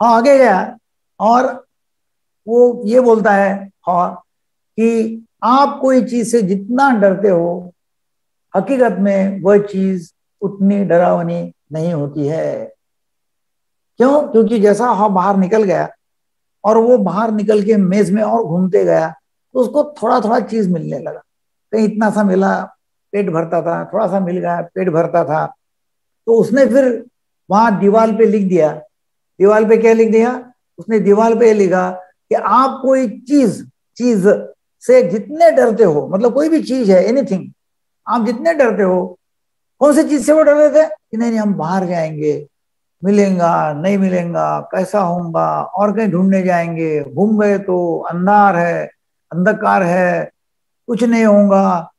हाँ आगे गया और वो ये बोलता है हाँ कि आप कोई चीज़ से जितना डरते हो, हकीकत में वह चीज़ उतनी डरावनी नहीं होती है। क्यों? क्योंकि जैसा हाँ बाहर निकल गया और वो बाहर निकल के मेज में और घूमते गया तो उसको थोड़ा थोड़ा चीज़ मिलने लगा। कहीं इतना सा मिला, पेट भरता था, थोड़ा सा मिल गया, पेट भरता था तो उसने फिर वहाँ दीवार पे लिख दिया दीवार पे क्या लिख दिया? उसने दीवार पे लिखा कि आप कोई चीज़ चीज़ से जितने डरते हो मतलब कोई भी चीज़ है एनीथिंग आप जितने डरते हो, कौन सी चीज़ से वो डर रहे थे? कि नहीं नहीं, हम बाहर जाएँगे, मिलेगा, नहीं मिलेगा, कैसा होगा और कहीं ढूँढने जाएँगे, घूम गए तो अंधार है, अंधकार है, कुछ नहीं होगा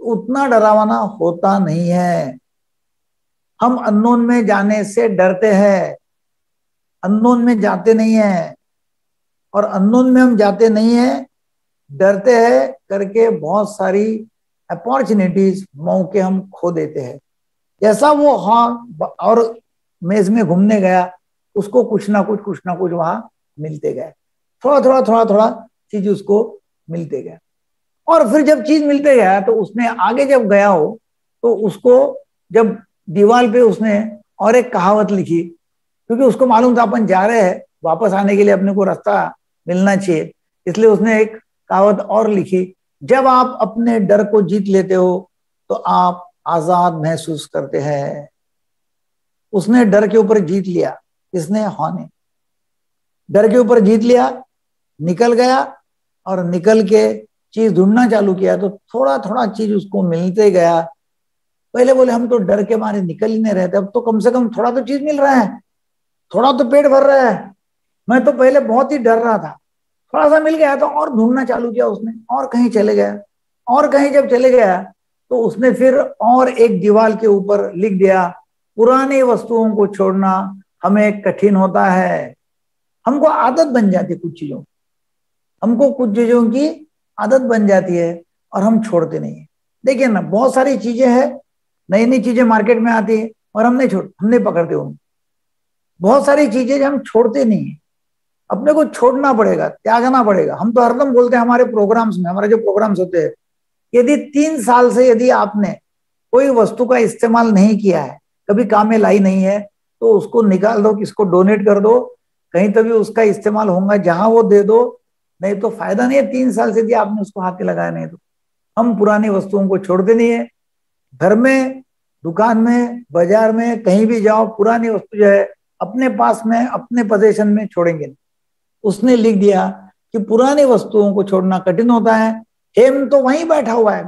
उतना डरावना होता नहीं है। हम अननोन में जाने से डरते हैं। अननोन में जाते नहीं है। और अननोन में हम जाते नहीं है, डरते हैं करके बहुत सारी अपॉर्चुनिटीज़ मौके हम खो देते हैं। जैसा वो हाँ और मेज में घूमने गया, उसको कुछ ना कुछ कुछ ना कुछ वहाँ मिलते गए। थोड़ा थोड़ा थोड़ा थोड़ा चीज़ उसको मिलते गए। और फिर जब चीज़ मिलते गया तो उसने आगे जब गया हो तो उसको जब दीवार पे उसने और एक कहावत लिखी क्योंकि उसको मालूम था अपन जा रहे हैं, वापस आने के लिए अपने को रास्ता मिलना चाहिए। इसलिए उसने एक कहावत और लिखी, जब आप अपने डर को जीत लेते हो तो आप आज़ाद महसूस करते हैं। उसने डर के ऊपर जीत लिया, इसने हाँ ने डर के ऊपर जीत लिया, निकल गया, और निकल के चीज़ ढूंढना चालू किया तो थोड़ा थोड़ा चीज़ उसको मिलते गया। पहले बोले, हम तो डर के मारे निकल ही नहीं रहते अब तो कम से कम थोड़ा तो चीज़ मिल रहा है। थोड़ा तो पेट भर रहा है। मैं तो पहले बहुत ही डर रहा था। थोड़ा सा मिल गया तो और ढूंढना चालू किया उसने, और कहीं चले गया, और कहीं जब चले गया तो उसने फिर और एक दीवार के ऊपर लिख दिया, पुरानी वस्तुओं को छोड़ना हमें कठिन होता है। हमको आदत बन जाती है कुछ चीज़ों हमको कुछ चीज़ों की आदत बन जाती है और हम छोड़ते नहीं है। देखिए ना, बहुत सारी चीज़ें हैं नई नई चीज़ें मार्केट में आती है और हम नहीं छोड़ हम नहीं पकड़ते उनको। बहुत सारी चीज़ें हम छोड़ते नहीं है। अपने को छोड़ना पड़ेगा, त्यागना पड़ेगा। हम तो हरदम बोलते हैं हमारे प्रोग्राम्स में, हमारे जो प्रोग्राम्स होते हैं, यदि तीन साल से यदि आपने कोई वस्तु का इस्तेमाल नहीं किया है, कभी काम में लाई नहीं है तो उसको निकाल दो, किसको डोनेट कर दो, कहीं तभी उसका इस्तेमाल होगा, जहाँ वो दे दो, नहीं तो फ़ायदा नहीं है तीन साल से यदि आपने उसको हाथ लगाया नहीं तो। हम पुरानी वस्तुओं को छोड़ते नहीं है। घर में, दुकान में, बाज़ार में, कहीं भी जाओ, पुरानी वस्तु जो है अपने पास में, अपने पोजेशन में छोड़ेंगे उसने लिख दिया कि पुराने वस्तुओं को छोड़ना कठिन होता है। हेम तो वहीं बैठा हुआ है।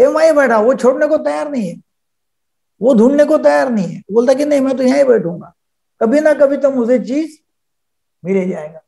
हेम वहीं बैठा, वो छोड़ने को तैयार नहीं है। वो ढूँढने को तैयार नहीं है। बोलता कि नहीं, मैं तो यहीं बैठूँगा। कभी ना कभी तो मुझे चीज़ मिले जाएगा।